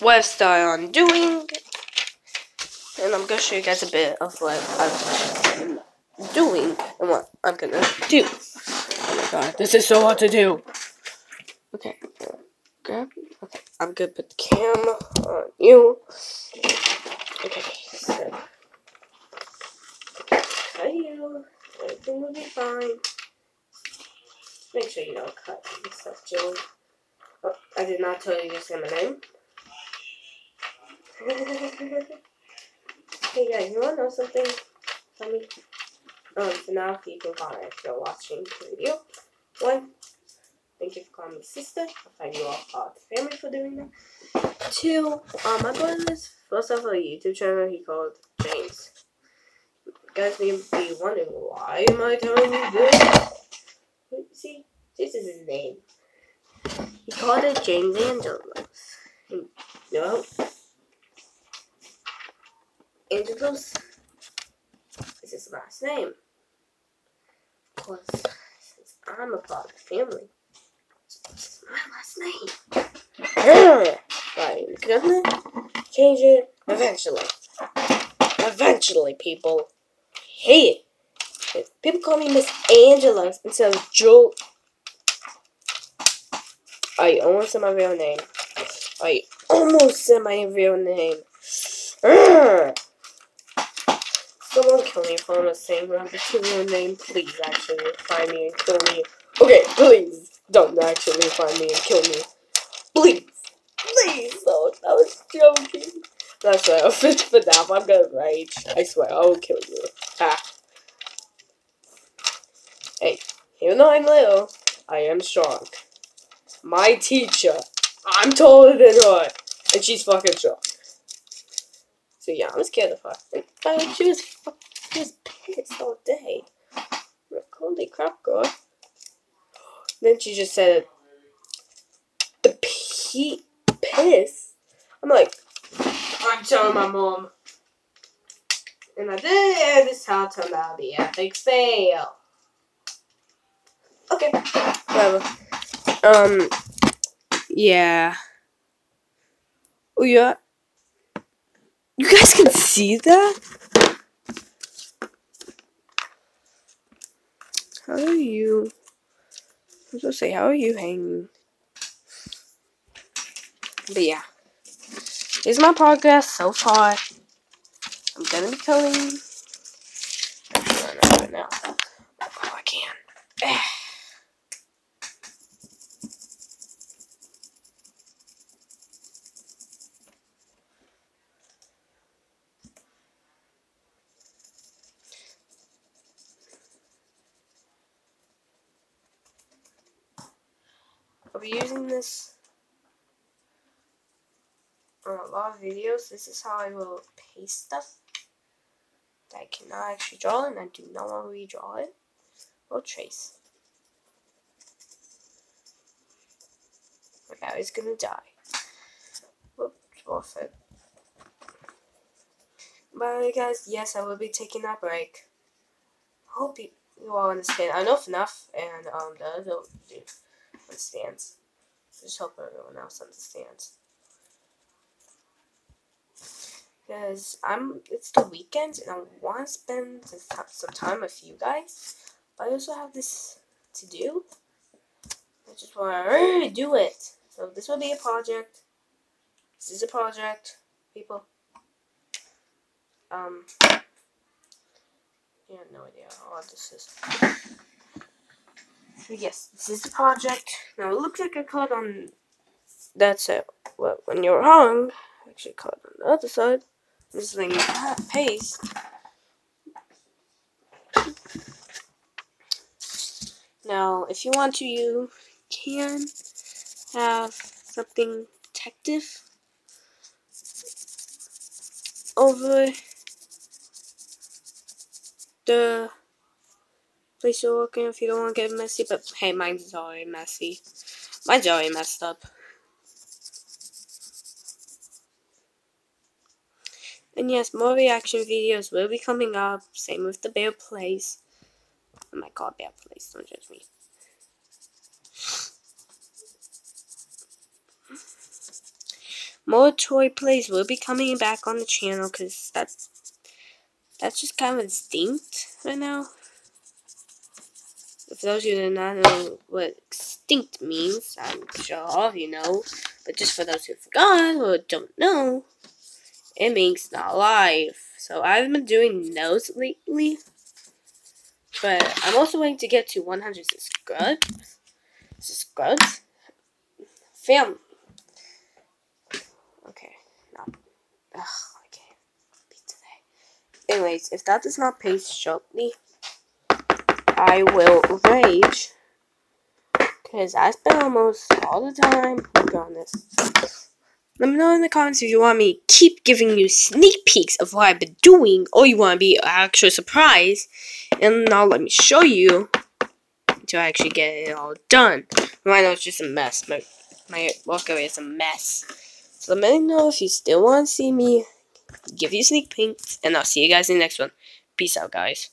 what I'm doing. And I'm gonna show you guys a bit of what I'm doing and what I'm gonna do. Oh my god, this is so hard to do. Okay, grab. Okay, I'm gonna put the camera on you. Okay, so. Cut you. Everything will be fine. Make sure you don't cut this stuff, Joe. Oh, I did not tell you my name. hey guys, you wanna know something? Tell me. Um, so now if you can comment if you're watching the video. One, thank you for calling me sister. I find you all part family for doing that. Two, um, my brother's first ever YouTube channel he called James. You guys may be wondering why am I telling you this? See, this is his name. He called it James Angelos. No. Angelos is his last name. Of course, since I'm a part of the family, it's my last name. right, gonna change it eventually. Eventually, people. Hate it. People call me Miss Angelos instead of Joe. I almost said my real name. I almost said my real name. Urgh. Someone kill me if I'm saying my real name. Please, actually, find me and kill me. Okay, please, don't actually find me and kill me. Please, please, no, I was joking. That's right, finish for now. I'm gonna rage. I swear, I will kill you. Ha. Hey, even though I'm little, I am strong. My teacher, I'm taller than her, and she's fucking strong. So yeah, I'm scared of her. And she was she was pissed all day. Holy crap, girl. Then she just said the p piss. I'm like, I'm telling my mom. And I did. This is how it turned out the epic fail. Okay, whatever. Um, yeah. Oh yeah. You guys can see that? How are you? I was gonna say, how are you hanging? But yeah. Here's my progress so far. I'm gonna be killing. Right now. Oh, I can. I'll be using this on a lot of videos. This is how I will paste stuff that I cannot actually draw and I do not want to redraw it or trace. My he's gonna die. Whoops, off it. Bye guys, yes I will be taking that break. Hope you, you all understand. I know enough and um the other dude understands. Just hope everyone else understands. Because I'm, it's the weekend and I want to spend some time with you guys. But I also have this to do. I just want to do it. So this will be a project. This is a project, people. Um, you have no idea hard this is yes, this is the project. Now it looks like I cut on. that side. Well, when you're wrong, actually cut on the other side. This thing paste. Now, if you want to, you can have something protective over the place you're if you don't want to get messy. But hey, mine's already messy. Mine's already messed up. And yes, more reaction videos will be coming up. Same with the bear place. Oh my god, bear place, don't judge me. more toy plays will be coming back on the channel because that's that's just kind of extinct right now. For those that do not know what extinct means, I'm sure all of you know, but just for those who forgot or don't know, it means not alive. So I've been doing those lately, but I'm also waiting to get to 100 subscribers. Subscribes? Fam, Ugh, I can't be today. Anyways, if that does not pay shortly, I will rage. Because I spend almost all the time working on this. Let me know in the comments if you want me to keep giving you sneak peeks of what I've been doing, or you want to be actually surprise, and now let me show you to actually get it all done. Right now it's just a mess. My, my walkway is a mess. So let me know if you still want to see me give you sneak peeks, and I'll see you guys in the next one. Peace out, guys.